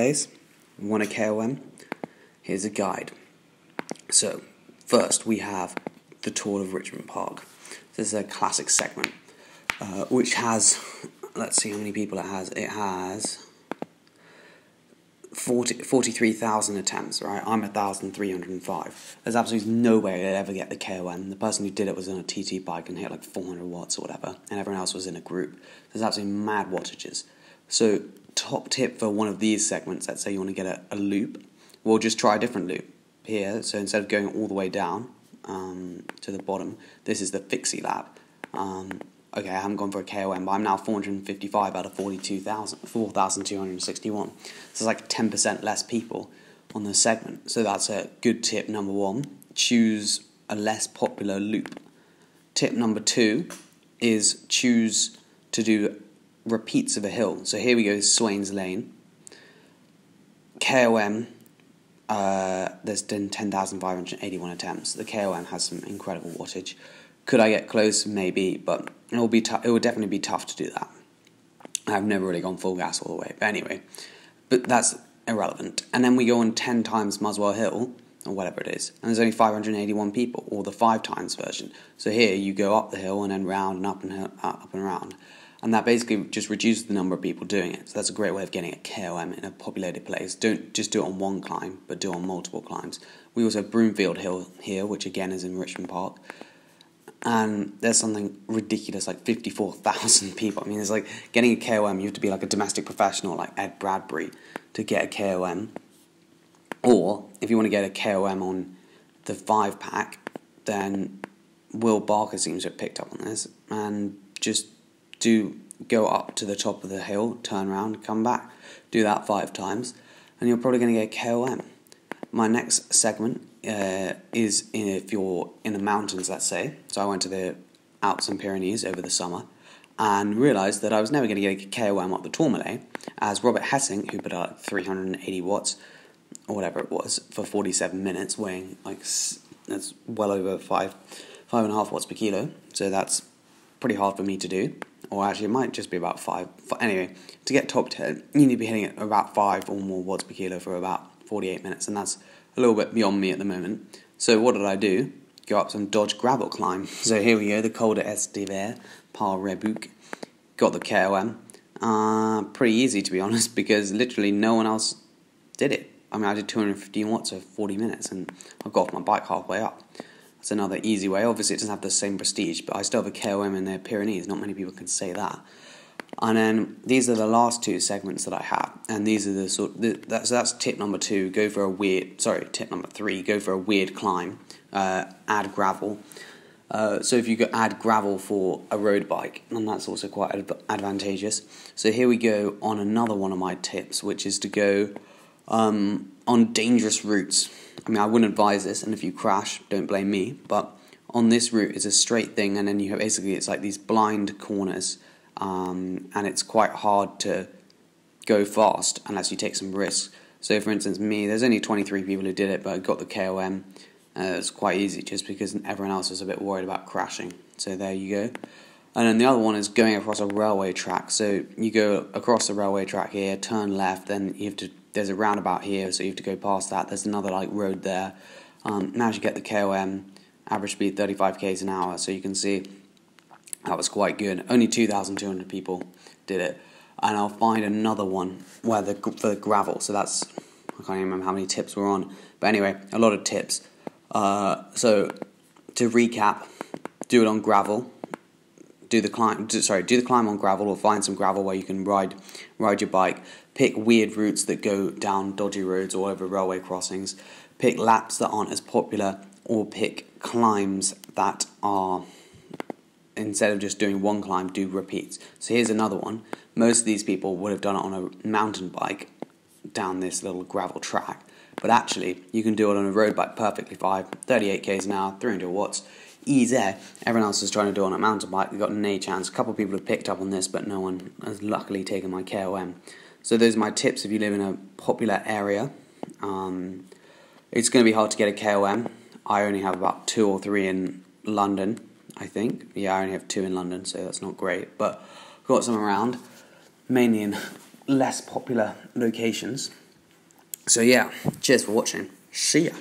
place, want a KOM, here's a guide. So, first we have the tour of Richmond Park. This is a classic segment, uh, which has, let's see how many people it has. It has 40, 43,000 attempts, right? I'm 1,305. There's absolutely no way I'd ever get the KOM. The person who did it was on a TT bike and hit like 400 watts or whatever, and everyone else was in a group. There's absolutely mad wattages. So, top tip for one of these segments, let's say you want to get a, a loop, we'll just try a different loop here. So, instead of going all the way down um, to the bottom, this is the fixie lap. Um, okay, I haven't gone for a KOM, but I'm now 455 out of 42,000, 4,261. So it's like 10% less people on the segment. So that's a good tip number one. Choose a less popular loop. Tip number two is choose to do repeats of a hill. So here we go, Swains Lane. KOM, uh, there's been 10,581 attempts. The KOM has some incredible wattage. Could I get close? Maybe, but it will be it would definitely be tough to do that. I've never really gone full gas all the way, but anyway, but that's irrelevant. And then we go on ten times Muswell Hill or whatever it is, and there's only 581 people, or the five times version. So here you go up the hill and then round and up and uh, up and around, and that basically just reduces the number of people doing it. So that's a great way of getting a KOM in a populated place. Don't just do it on one climb, but do it on multiple climbs. We also have Broomfield Hill here, which again is in Richmond Park and there's something ridiculous like 54,000 people. I mean, it's like getting a KOM, you have to be like a domestic professional like Ed Bradbury to get a KOM. Or if you want to get a KOM on the five pack, then Will Barker seems to have picked up on this and just do go up to the top of the hill, turn around, come back, do that five times, and you're probably going to get KOM. My next segment uh, is if you're in the mountains, let's say. So I went to the Alps and Pyrenees over the summer and realised that I was never going to get a KOM up the Tourmalet, as Robert Gesink, who put out 380 watts or whatever it was for 47 minutes, weighing like that's well over five five and a half watts per kilo. So that's pretty hard for me to do. Or actually, it might just be about five. Anyway, to get top 10, you need to be hitting it about five or more watts per kilo for about 48 minutes, and that's a little bit beyond me at the moment. So what did I do? Go up some Dodge gravel climb. So here we go, the Col d'Estivere, Par Rebouc. Got the KOM. Uh, pretty easy to be honest, because literally no one else did it. I mean, I did 215 watts for 40 minutes, and I got off my bike halfway up. That's another easy way. Obviously, it doesn't have the same prestige, but I still have a KOM in the Pyrenees. Not many people can say that. And then these are the last two segments that I have, and these are the sort. The, that's that's tip number two. Go for a weird. Sorry, tip number three. Go for a weird climb. Uh, add gravel. Uh, so if you go add gravel for a road bike, and that's also quite ad- advantageous. So here we go on another one of my tips, which is to go um, on dangerous routes. I mean, I wouldn't advise this, and if you crash, don't blame me. But on this route, it's a straight thing, and then you have basically it's like these blind corners um, and it's quite hard to go fast unless you take some risks. So, for instance, me, there's only 23 people who did it, but I got the KOM. Uh, it's quite easy just because everyone else was a bit worried about crashing. So, there you go. And then the other one is going across a railway track. So, you go across the railway track here, turn left, then you have to, there's a roundabout here, so you have to go past that. There's another like road there. Um, now, you get the KOM, average speed 35 k's an hour, so you can see that was quite good. Only 2,200 people did it. And I'll find another one where the for the gravel. So that's I can't even remember how many tips we're on. But anyway, a lot of tips. Uh, so to recap, do it on gravel. Do the climb. Sorry, do the climb on gravel, or find some gravel where you can ride ride your bike. Pick weird routes that go down dodgy roads or over railway crossings. Pick laps that aren't as popular, or pick climbs that are instead of just doing one climb, do repeats. So here's another one. Most of these people would have done it on a mountain bike down this little gravel track, but actually you can do it on a road bike perfectly fine. 38 k's an hour, 300 watts, easy. Everyone else is trying to do it on a mountain bike. They've got no chance. A couple of people have picked up on this, but no one has luckily taken my KOM. So those are my tips if you live in a popular area. Um, it's going to be hard to get a KOM. I only have about two or three in London I think. Yeah, I only have two in London, so that's not great. But I've got some around, mainly in less popular locations. So yeah, cheers for watching. See ya.